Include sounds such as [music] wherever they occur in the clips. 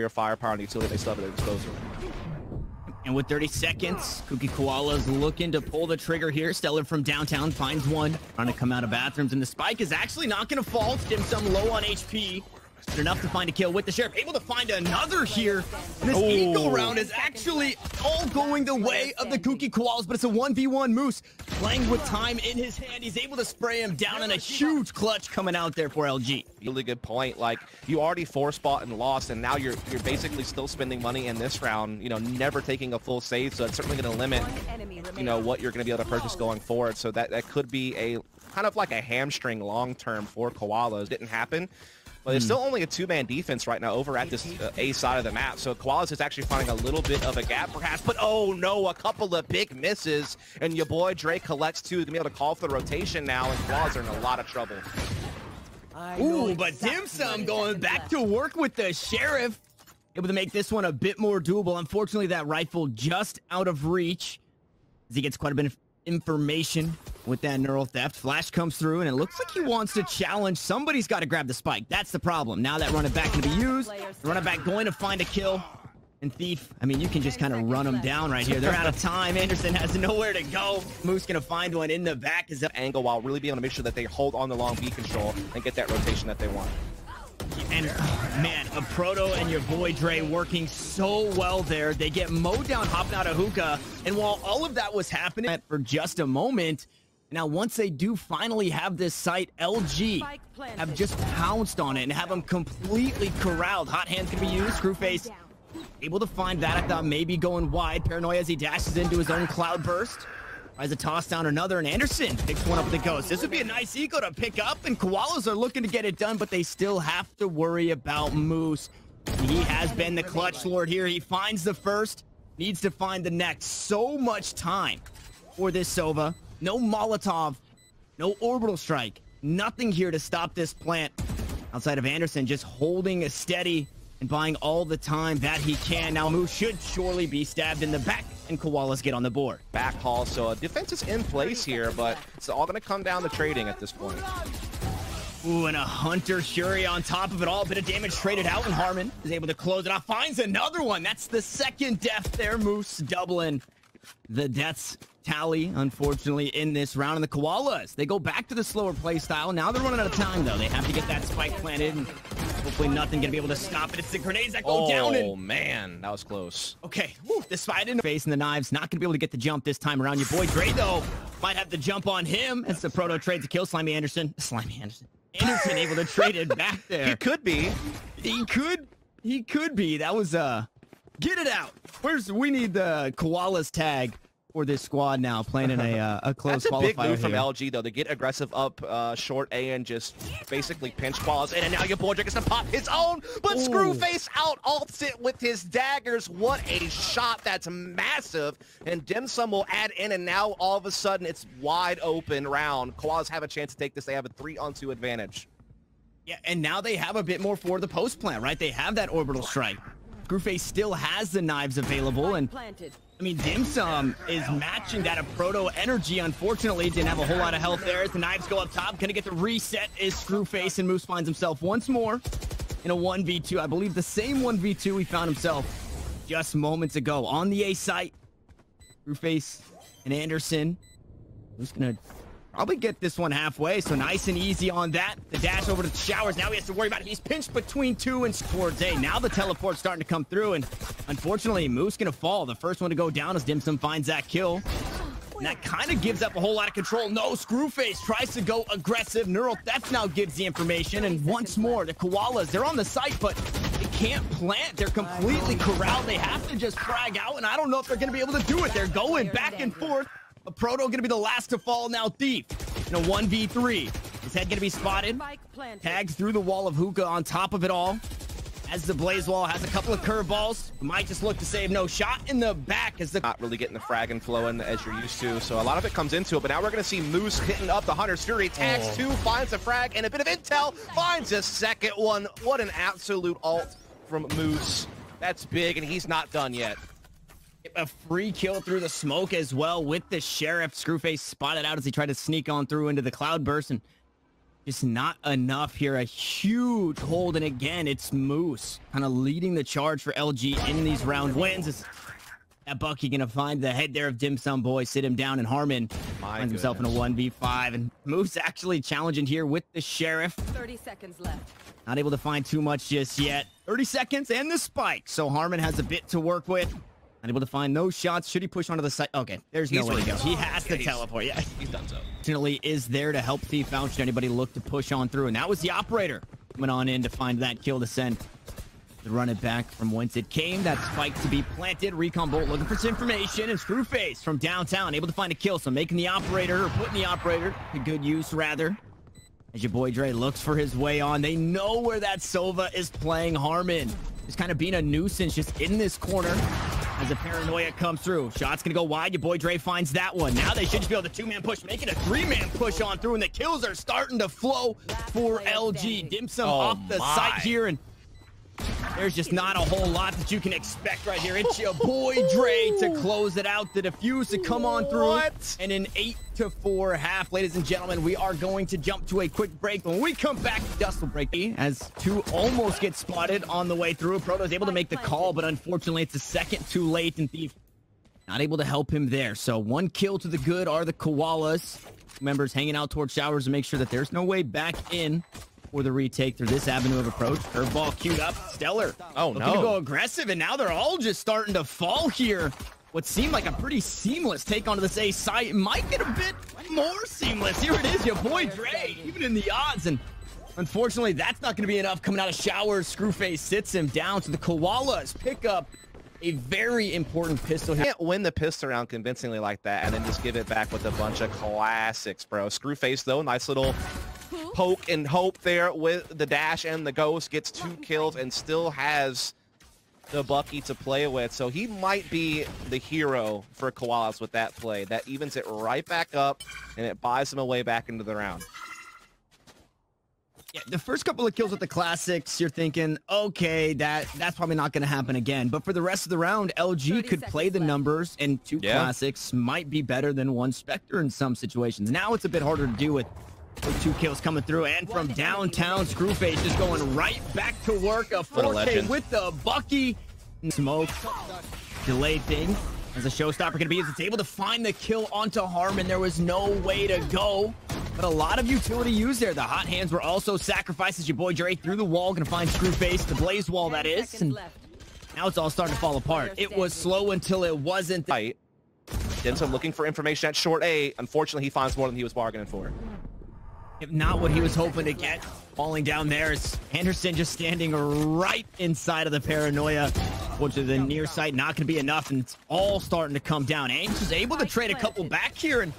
your firepower and utility they still have at their disposal. And with 30 seconds, Kooky Koala's looking to pull the trigger here. Stellar from downtown finds one. Trying to come out of bathrooms. And the spike is actually not going to fall. Dim Sum low on HP. But enough to find a kill with the Sheriff. Able to find another here. And this Ooh. eco round is actually all going the way of the Kooky Koalas. But it's a 1v1 Moose. Playing with time in his hand. He's able to spray him down in a huge clutch coming out there for LG. Really good point. Like you already four spot and lost, and now you're you're basically still spending money in this round. You know, never taking a full save, so it's certainly going to limit you know what you're going to be able to purchase going forward. So that that could be a kind of like a hamstring long term for Koalas. Didn't happen. But it's still only a two-man defense right now over at this uh, A side of the map. So Koalas is actually finding a little bit of a gap perhaps. But oh no, a couple of big misses. And your boy Dre collects two. He's going to be able to call for the rotation now. And Koalas are in a lot of trouble. Ooh, but Dim Sum going back to work with the Sheriff. Able to make this one a bit more doable. Unfortunately, that rifle just out of reach. As he gets quite a bit of information with that neural theft. Flash comes through, and it looks like he wants to challenge. Somebody's got to grab the spike. That's the problem. Now that running back can be used. Running back going to find a kill. And Thief, I mean, you can just kind of run them down right here. They're out of time. Andersin has nowhere to go. Moose going to find one in the back. Is Angle while really being able to make sure that they hold on the long B control and get that rotation that they want. And man, aproto and your boy Dre working so well there. They get mowed down, hopping out of hookah. And while all of that was happening for just a moment, now once they do finally have this site, LG have just pounced on it and have them completely corralled. Hot hands can be used. Screwface able to find that. I thought maybe going wide. Paranoia as he dashes into his own cloud burst. Tries to toss down another, and Andersin picks one up with the ghost. This would be a nice eco to pick up, and Koalas are looking to get it done, but they still have to worry about Moose. He has been the clutch lord here. He finds the first, needs to find the next. So much time for this Sova. No Molotov, no orbital strike, nothing here to stop this plant. Outside of Andersin, just holding a steady and buying all the time that he can. Now Moose should surely be stabbed in the back and Koalas get on the board. Back haul, so a defense is in place here, but it's all going to come down to trading at this point. Ooh, and a Hunter's Fury on top of it all. A bit of damage traded out, and Harmon is able to close it off. Finds another one. That's the second death there. Moose doubling the deaths tally, unfortunately, in this round. And the Koalas, they go back to the slower play style. Now they're running out of time, though. They have to get that spike planted, and hopefully nothing gonna be able to stop it. It's the grenades that go oh, down. Oh, And man, that was close. okay, whew, the spite in the face and the knives, not gonna be able to get the jump this time around. Your boy Dre, though, might have the jump on him. It's the proto trade to kill Slimy Andersin. Slimy Andersin. Andersin able to trade it back [laughs] there. He could be. He could. He could be. That was uh. Get it out. Where's we need the koalas tag for this squad now playing in a uh, a [laughs] close That's a big qualifier move from. LG, though, to get aggressive up uh, short A and just basically pinch balls in. And now your boy gets to pop his own, but Ooh. Screwface out alts it with his daggers. What a shot. That's massive. And Dimsum will add in, and now all of a sudden it's wide open round. Koalas have a chance to take this. They have a three on two advantage. Yeah, and now they have a bit more for the post plant, right? They have that orbital strike. Screwface still has the knives available, and planted. I mean, Dim Sum is matching that of Proto Energy. Unfortunately, didn't have a whole lot of health there. As the knives go up top, gonna get the reset is Screwface, and Moose finds himself once more in a 1v2. I believe the same 1v2 he found himself just moments ago on the A site. Screwface and Andersin. Who's gonna probably get this one halfway? So nice and easy on that. The dash over to the showers. Now he has to worry about it. He's pinched between two and towards A. Now the teleport's starting to come through, and unfortunately, Moose gonna fall. The first one to go down as Dim Sum finds that kill. And that kind of gives up a whole lot of control. No, Screwface tries to go aggressive. Neural Theft now gives the information. And once more, the Koalas, they're on the site, but they can't plant. They're completely corralled. They have to just frag out, and I don't know if they're going to be able to do it. They're going back and forth. Aproto going to be the last to fall now. Thief in a 1v3. His head going to be spotted. Spike planted. Tags through the wall of hookah on top of it all. As the Blaze Wall has a couple of curveballs. Might just look to save no shot in the back as the Not really getting the frag and flowing as you're used to, so a lot of it comes into it. But now we're going to see Moose hitting up the Hunter's Fury. Tags Oh. two, finds a frag, and a bit of intel, finds a second one. What an absolute alt from Moose. That's big, and he's not done yet. A free kill through the smoke as well with the sheriff. Screwface spotted out as he tried to sneak on through into the cloud burst and Just not enough here. A huge hold. And again, it's Moose kind of leading the charge for LG in these round wins. It's that Bucky gonna find the head there of Dim Sum Boy, sit him down, and Harmon My finds himself in a 1v5. And Moose actually challenging here with the Sheriff. 30 seconds left. Not able to find too much just yet. 30 seconds and the spike. So Harmon has a bit to work with. Not able to find those shots. Should he push onto the site? Okay, there's no way to go. He has Yeah, to teleport. Yeah. He's done so. Fortunately, is there to help Thief out should anybody look to push on through. And that was the operator coming on in to find that kill to send. To run it back from whence it came. That spike to be planted. Recon Bolt looking for some information. And Screwface from downtown able to find a kill. So making the operator, or putting the operator to good use rather. As your boy Dre looks for his way on. They know where that Sova is playing Harmon. Just kind of being a nuisance just in this corner as the paranoia comes through. Shot's gonna go wide. Your boy Dre finds that one. Now they should just be able to two-man push, making a three-man push on through, and the kills are starting to flow for LG. Dim Sum Oh off the my. site here, and there's just not a whole lot that you can expect right here. It's your boy Dre to close it out. The defuse to come on through. What? And an 8 to 4 half. Ladies and gentlemen, we are going to jump to a quick break. When we come back, Dust will break as two almost get spotted on the way through. Proto is able to make the call, but unfortunately it's a second too late and Thief not able to help him there. So one kill to the good are the Koalas. Members hanging out towards showers to make sure that there's no way back in for the retake through this avenue of approach. Curveball queued up. Stellar. Oh, Looking no. to go aggressive, and now they're all just starting to fall here. What seemed like a pretty seamless take onto this A site might get a bit more seamless. Here it is, your boy Dre, even in the odds. And unfortunately, that's not going to be enough. Coming out of showers, Screwface sits him down. So the Koalas pick up a very important pistol here. can't win the pistol round convincingly like that and then just give it back with a bunch of classics, bro. Screwface, though, nice little poke and hope there with the dash and the ghost. Gets two kills and still has the Bucky to play with. So he might be the hero for Koalas with that play. That evens it right back up and it buys him a way back into the round. Yeah, the first couple of kills with the classics, you're thinking, okay, that that's probably not going to happen again. But for the rest of the round, LG could play the left. numbers, and two Yeah. classics might be better than one Spectre in some situations. Now it's a bit harder to do with with two kills coming through, and from downtown, Screwface just going right back to work. A a 4K with the Bucky smoke. Delayed thing. As a showstopper going to be, is it's able to find the kill onto Harmon. There was no way to go. But a lot of utility used there. The hot hands were also sacrificed as your boy Dre through the wall. Going to find Screwface, the blaze wall that 10 is. seconds And now it's all starting to fall apart. It was slow until it wasn't. Fight. Denson looking for information at short A. Unfortunately, he finds more than he was bargaining for. If not what he was hoping to get. Falling down there is Andersin just standing right inside of the paranoia. Which is the near sight, not going to be enough, and it's all starting to come down. Ange is able to trade a couple back here, and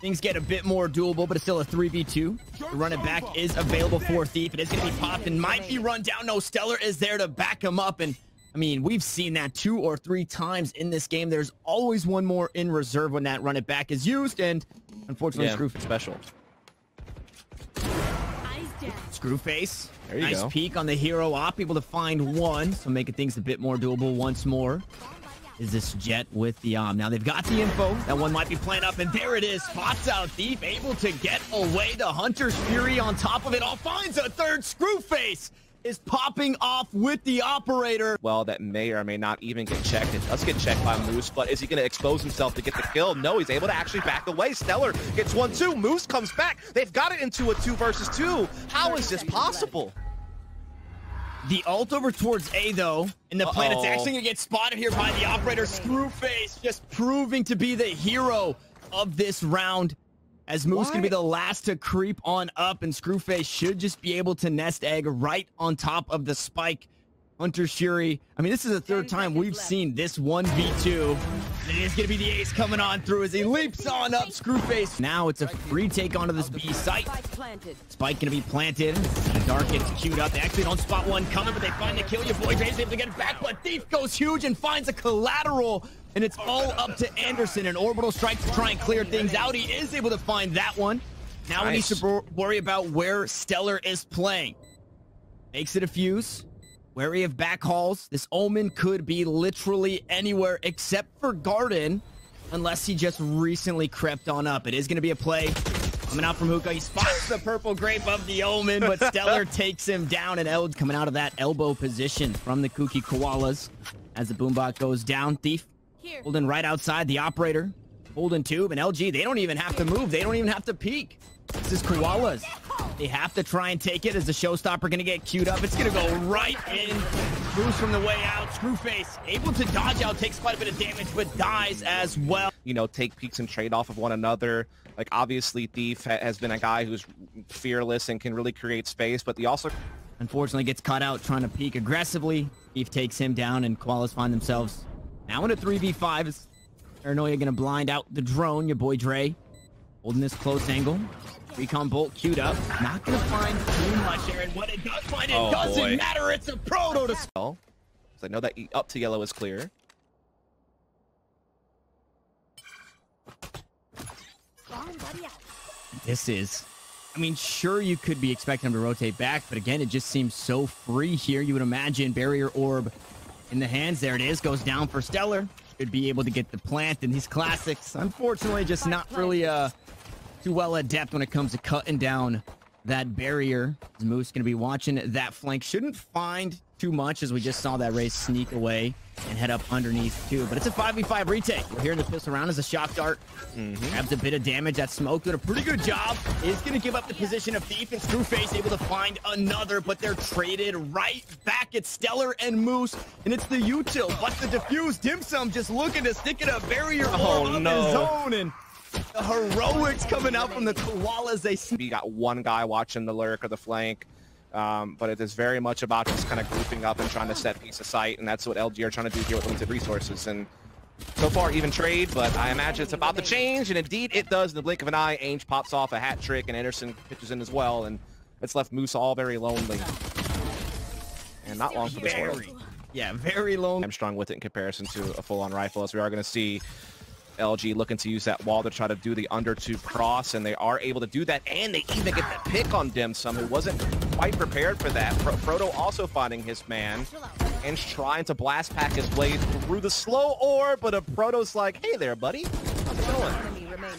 things get a bit more doable, but it's still a 3v2. The run it back is available for Thief. It is going to be popped and might be run down. No, Stellar is there to back him up, and I mean, we've seen that two or three times in this game. There's always one more in reserve when that run it back is used, and unfortunately, Yeah, Screw special. Screwface. There you nice go. peek on the hero op, able to find one, so making things a bit more doable once more. Is this Jet with the um? Now they've got the info. That one might be playing up, and there it is. Spots out Thief, able to get away. The Hunter's Fury on top of it all finds a third. Screwface is popping off with the operator. well that may or may not even get checked. It does get checked by Moose, but is he going to expose himself to get the kill? No, he's able to actually back away. Stellar gets one, two. Moose comes back. They've got it into a two versus two. How is this possible? The ult over towards A, though, and the plan, it's Uh-oh. actually going to get spotted here by the operator. Screwface just proving to be the hero of this round. As Moose going to be the last to creep on up, and Screwface should just be able to nest egg right on top of the spike. Hunter's Fury. I mean, this is the third time we've left. seen this 1v2. And it is going to be the ace coming on through as he leaps on up Screwface. Now it's a free take onto this B site. Spike. Spike gonna be planted. Dark gets queued up. They actually don't spot one coming, but they find the kill. Your boy Dre's able to get it back, but Thief goes huge and finds a collateral. And it's all up to Andersin. An orbital strike to try and clear things out. He is able to find that one. Now he needs Nice. to worry about where Stellar is playing. Makes it a fuse. Wary of back hauls. This Omen could be literally anywhere except for Garden, unless he just recently crept on up. It is going to be a play Coming out from Hookah, he spots the purple grape of the Omen, but [laughs] Stellar takes him down, and El coming out of that elbow position from the Kooky Koalas as the Boombot goes down. Thief holding right outside the operator, holding tube, and LG, they don't even have to move. They don't even have to peek. This is Koalas. They have to try and take it as the showstopper going to get queued up. It's going to go right in. Moves from the way out. Screwface able to dodge out, takes quite a bit of damage, but dies as well. You know, take peeks and trade off of one another. Like, obviously, Thief has been a guy who's fearless and can really create space, but he also... Unfortunately, gets cut out trying to peek aggressively. Thief takes him down, and Koalas find themselves now in a 3v5. Is Paranoia going to blind out the drone, your boy Dre. Holding this close angle. Recon Bolt queued up. Not to find too much. And what it does find, it oh, doesn't boy. matter. It's a proto to spell. So I know that up to yellow is clear. This is... I mean, sure, you could be expecting him to rotate back, but again, it just seems so free here. You would imagine barrier orb in the hands. There it is. Goes down for Stellar. Should be able to get the plant in these classics. Unfortunately, just not really... Uh, too well adept when it comes to cutting down that barrier. Moose going to be watching that flank. Shouldn't find too much as we just saw that race sneak away and head up underneath too. But it's a 5v5 retake. We're hearing the pistol round as a shock dart. Mm -hmm. Grabs a bit of damage. That smoke doing a pretty good job. Is going to give up the position of Thief and Screwface able to find another, but they're traded right back at Stellar and Moose. And it's the util, but the defuse. Dim Sum just looking to stick it a barrier oh, no. his own. And the heroics coming out from the koalas. They you got one guy watching the lurk or the flank. Um, but it is very much about just kind of grouping up and trying to set piece of sight, and that's what LG are trying to do here with limited resources. And so far, even trade, but I imagine it's about to change, and indeed it does. In the blink of an eye, Ange pops off a hat trick, and Andersin pitches in as well, and it's left Moose all very lonely. And not long for this world. Yeah, very lonely. I'm strong with it in comparison to a full-on rifle, as we are going to see LG looking to use that wall to try to do the under two cross, and they are able to do that, and they even get the pick on Dim Sum, who wasn't quite prepared for that. Pro Frodo also finding his man, and trying to blast pack his way through the slow orb, but aproto's like, hey there, buddy, how's it going?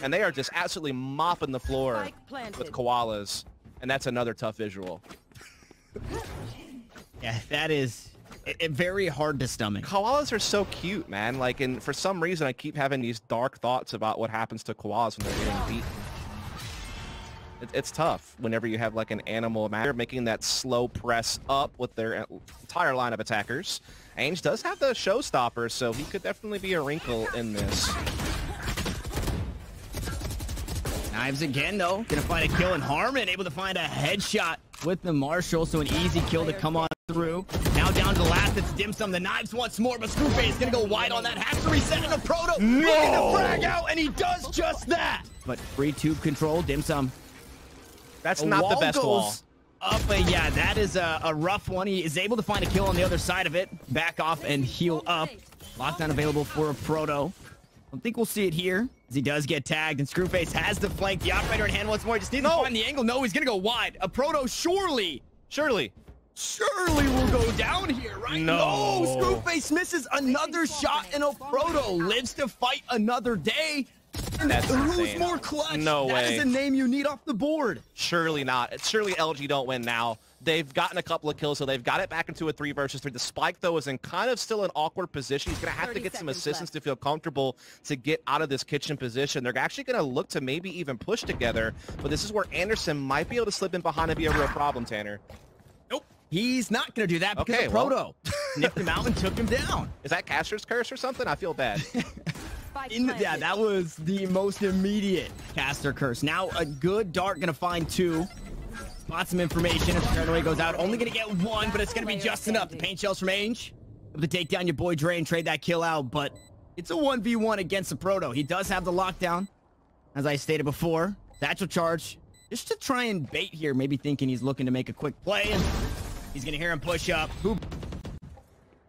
And they are just absolutely mopping the floor with koalas, and that's another tough visual. yeah, that is it, it, very hard to stomach. Koalas are so cute, man. Like, and for some reason, I keep having these dark thoughts about what happens to koalas when they're getting beat. It, it's tough whenever you have like an animal matter making that slow press up with their entire line of attackers. Ange does have the showstopper, so he could definitely be a wrinkle in this. Knives again, though. Gonna find a kill, and Harmon able to find a headshot with the Marshal, so an easy kill to come on through. Now down to the last, it's Dim Sum. The knives once more, but Screwface is gonna go wide on that. Has to reset in the Proto. No! Looking to frag out, and he does just that. But free tube control, Dim Sum. That's the not the best wall. Up, but yeah, that is a, a rough one. He is able to find a kill on the other side of it. Back off and heal up. Lockdown available for aproto. I think we'll see it here as he does get tagged and Screwface has the flank. The operator in hand once more. He Just needs no. to find the angle. No, he's going to go wide. Aproto surely. Surely. Surely we'll go down here, right? No. no. Screwface misses another shot and aproto lives to fight another day. That's Who's insane. more clutch? No that way. That is a name you need off the board. Surely not. Surely LG don't win now. They've gotten a couple of kills, so they've got it back into a three versus three. The Spike, though, is in kind of still an awkward position. He's going to have to get some assistance left. to feel comfortable to get out of this kitchen position. They're actually going to look to maybe even push together, but this is where Andersin might be able to slip in behind and be a real problem, Tanner. He's not going to do that because okay, of Proto. Well. Nipped him out and took him down. Is that Caster's curse or something? I feel bad. [laughs] In the, yeah, that was the most immediate caster curse. Now a good dart gonna find two. Spot some information as Paranoia goes out. Only gonna get one, but it's gonna be just enough. The paint shells from Ange. Able to take down your boy Dre and trade that kill out, but it's a 1v1 against the Proto. He does have the lockdown, as I stated before. Satchel charge, just to try and bait here, maybe thinking he's looking to make a quick play, and he's gonna hear him push up. Who?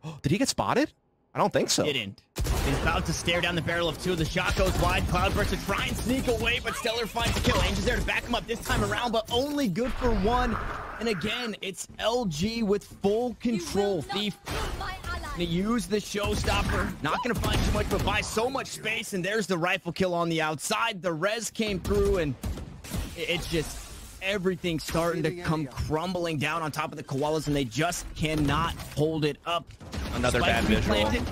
[gasps] Did he get spotted? I don't think so. Didn't. He's about to stare down the barrel of two. The shot goes wide. Cloudburst to try and sneak away, but Stellar finds the kill. Angel's there to back him up this time around, but only good for one. And again, it's LG with full control. Thief gonna use the showstopper. Not gonna find too much, but buy so much space. And there's the rifle kill on the outside. The res came through, and It's just everything starting to come crumbling down on top of the koalas, and they just cannot hold it up. Another Spike bad visual. planted.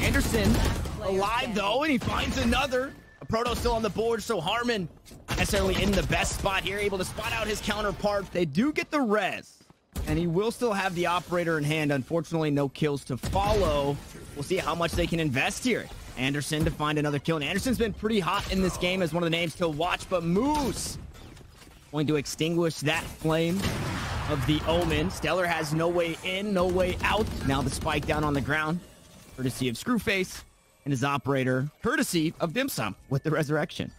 Andersin alive though, and he finds another. Aproto still on the board, so Harmon necessarily in the best spot here, able to spot out his counterpart. They do get the res, and he will still have the operator in hand. Unfortunately, no kills to follow. We'll see how much they can invest here. Andersin to find another kill, and Andersin's been pretty hot in this game as one of the names to watch, but Moose going to extinguish that flame of the Omen. Stellar has no way in, no way out. Now the spike down on the ground, courtesy of Screwface and his operator, courtesy of Dim Sum with the resurrection.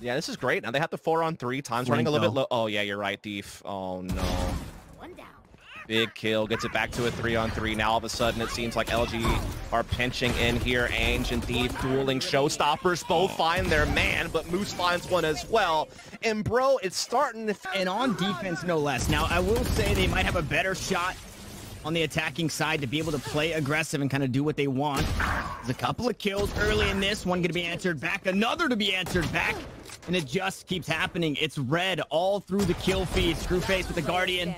Yeah, this is great. Now they have the four on three. Time's running a little bit low. Oh, yeah, you're right, Deef. Oh, no. Big kill. Gets it back to a three on three. Now all of a sudden it seems like LG are pinching in here. Ange and Thief dueling showstoppers. Both find their man, but Moose finds one as well. And bro, it's starting to... And on defense, no less. Now, I will say they might have a better shot on the attacking side to be able to play aggressive and kind of do what they want. There's a couple of kills early in this. One going to be answered back, another to be answered back. And it just keeps happening. It's red all through the kill feed. Screwface with the Guardian.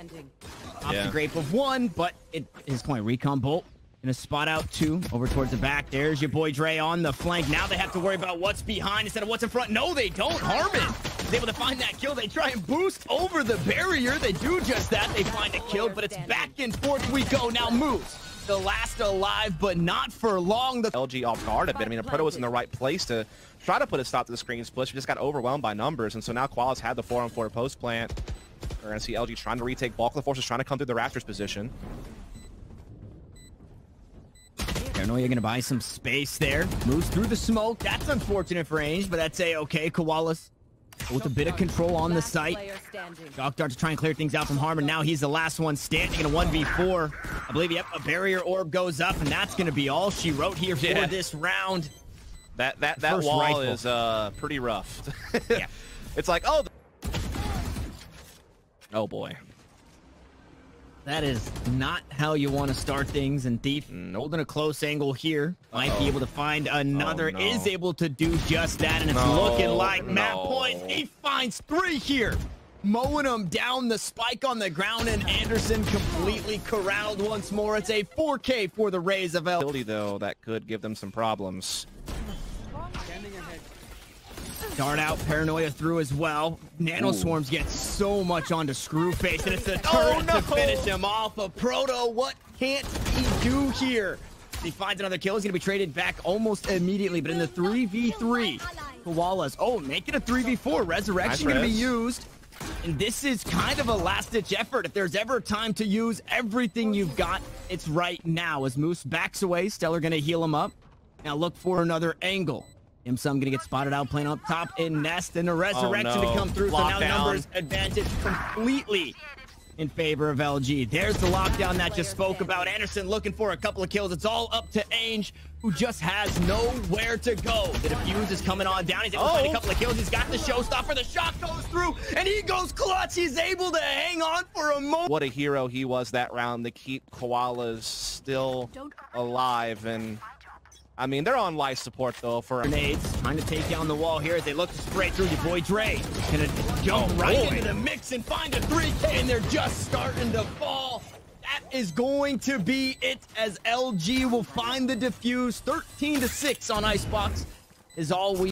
Off Yeah. the grape of one, but it his point. Recon Bolt gonna spot out two over towards the back. There's your boy Dre on the flank. Now they have to worry about what's behind instead of what's in front. No, they don't. Harmon is able to find that kill. They try and boost over the barrier. They do just that. They find a kill, but it's back and forth we go. Now Moose. The last alive, but not for long. The LG off guard a bit. I mean, aproto was in the right place to try to put a stop to the screen split. We just got overwhelmed by numbers, and so now Koalas had the four on four post plant. We're gonna see LG trying to retake bulk. The forces trying to come through the rafters position. Paranoia gonna buy some space there. Moves through the smoke. That's unfortunate for Ange, but that's a okay. Koalas with a bit of control on the site. Doc Dart to try and clear things out from Harmon. Now he's the last one standing in a 1v4. I believe, yep, a barrier orb goes up, and that's going to be all she wrote here for Yeah. this round. That that that First wall rifle. is uh pretty rough. [laughs] Yeah. It's like oh. Oh boy. That is not how you want to start things, and Thief holding a close angle here. Might be Uh-oh. able to find another, Oh, no. is able to do just that, and it's No, looking like Matt no. Point. He finds three here. Mowing him down the spike on the ground, and Andersin completely corralled once more. It's a 4K for the Rays of L. Ability though that could give them some problems. Dart out, paranoia through as well. Nano swarms get so much onto Screwface, and it's the oh, turret Oh, no. to finish him off. Aproto, what can't he do here? He finds another kill. He's gonna be traded back almost immediately, but in the 3v3, Koalas. Oh, make it a 3v4. Resurrection Nice gonna be used. And this is kind of a last-ditch effort. If there's ever time to use everything you've got, it's right now. As Moose backs away, Stellar gonna heal him up. Now look for another angle. Imsum gonna get spotted out playing up top in Nest and a resurrection oh, no. to come through. So now numbers advantage completely in favor of LG. There's the lockdown that just spoke about. Andersin looking for a couple of kills. It's all up to Ange, who just has nowhere to go. The defuse is coming on down. He's able to find a Oh. couple of kills. He's got the showstopper. The shot goes through, and he goes clutch. He's able to hang on for a moment. What a hero he was that round to keep koalas still alive and. I mean, they're on life support though for Grenades trying to take down the wall here as they look to spray through your boy Dre. Gonna jump Oh, right boy. into the mix and find a 3K, and they're just starting to fall. That is going to be it as LG will find the defuse. 13 to 6 on Icebox is all we